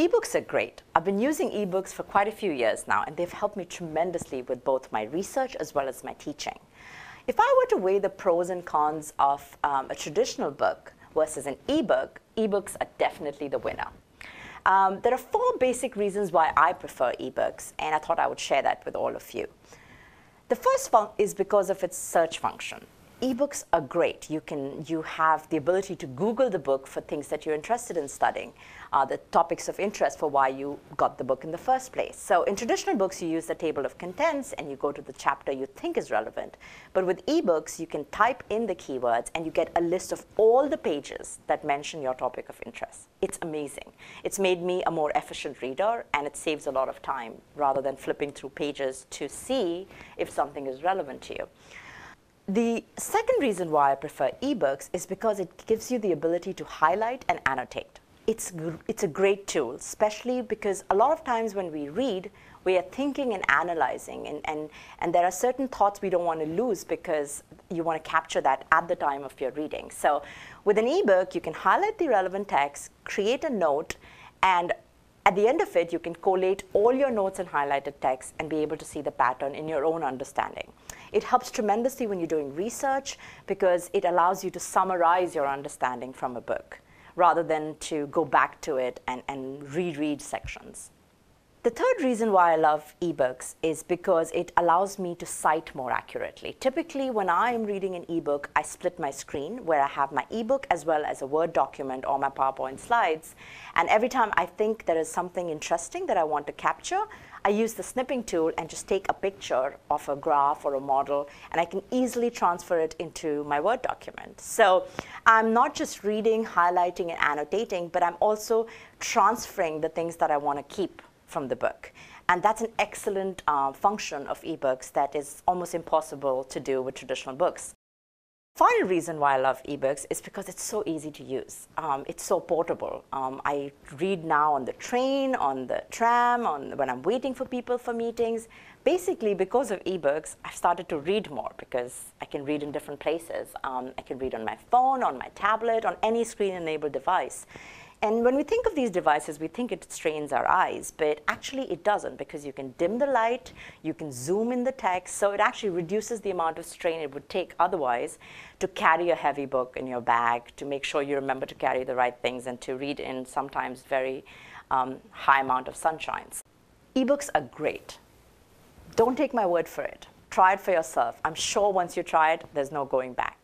Ebooks are great. I've been using ebooks for quite a few years now, and they've helped me tremendously with both my research as well as my teaching. If I were to weigh the pros and cons of um, a traditional book versus an ebook, ebooks are definitely the winner. Um, there are four basic reasons why I prefer ebooks, and I thought I would share that with all of you. The first one is because of its search function ebooks are great. You can you have the ability to Google the book for things that you're interested in studying, uh, the topics of interest for why you got the book in the first place. So in traditional books, you use the table of contents and you go to the chapter you think is relevant. But with ebooks, you can type in the keywords and you get a list of all the pages that mention your topic of interest. It's amazing. It's made me a more efficient reader and it saves a lot of time rather than flipping through pages to see if something is relevant to you. The second reason why I prefer ebooks is because it gives you the ability to highlight and annotate. It's, it's a great tool, especially because a lot of times when we read, we are thinking and analyzing, and, and, and there are certain thoughts we don't want to lose because you want to capture that at the time of your reading. So with an ebook, you can highlight the relevant text, create a note, and at the end of it, you can collate all your notes and highlighted text and be able to see the pattern in your own understanding. It helps tremendously when you're doing research because it allows you to summarize your understanding from a book rather than to go back to it and, and reread sections. The third reason why I love ebooks is because it allows me to cite more accurately. Typically, when I am reading an ebook, I split my screen where I have my ebook as well as a Word document or my PowerPoint slides. And every time I think there is something interesting that I want to capture, I use the snipping tool and just take a picture of a graph or a model, and I can easily transfer it into my Word document. So I'm not just reading, highlighting, and annotating, but I'm also transferring the things that I want to keep from the book. And that's an excellent uh, function of ebooks that is almost impossible to do with traditional books. Final reason why I love ebooks is because it's so easy to use. Um, it's so portable. Um, I read now on the train, on the tram, on when I'm waiting for people for meetings. Basically, because of ebooks, I've started to read more because I can read in different places. Um, I can read on my phone, on my tablet, on any screen-enabled device. And when we think of these devices, we think it strains our eyes, but actually it doesn't because you can dim the light, you can zoom in the text, so it actually reduces the amount of strain it would take otherwise to carry a heavy book in your bag, to make sure you remember to carry the right things and to read in sometimes very um, high amount of sunshines. Ebooks are great. Don't take my word for it. Try it for yourself. I'm sure once you try it, there's no going back.